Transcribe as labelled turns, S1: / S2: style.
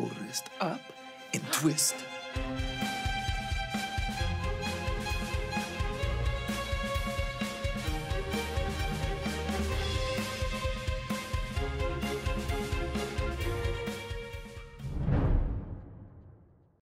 S1: pull wrist up and twist.